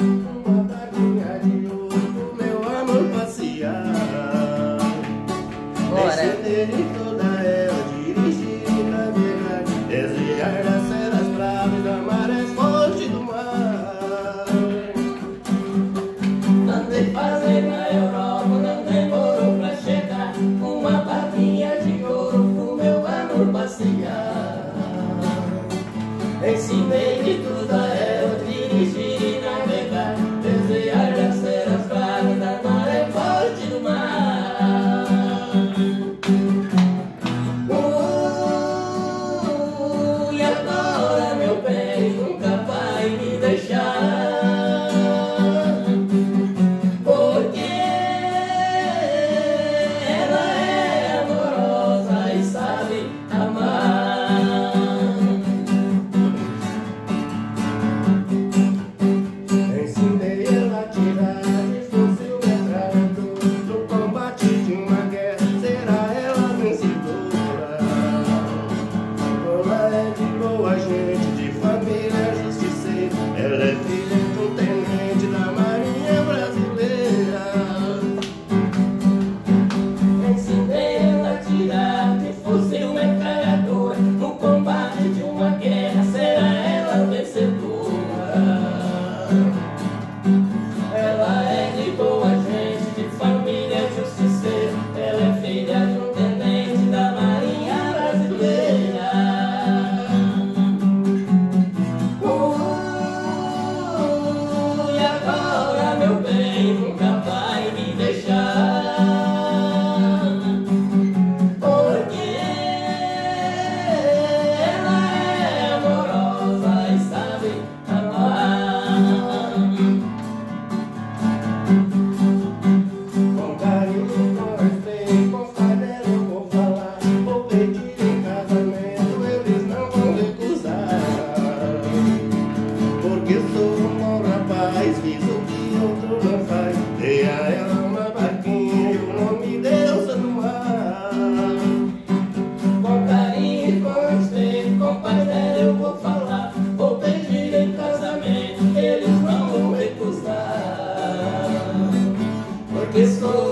uma barquinha de ouro, meu amor passear. Bora. Descer nele toda ela, dirigir e navegar, desejar as ceras bravas da maré forte do mar. Andei fazer na Europa, andei morou pra chegar, uma barquinha de ouro, meu amor passear. Ensinei eles vão recusar, porque sou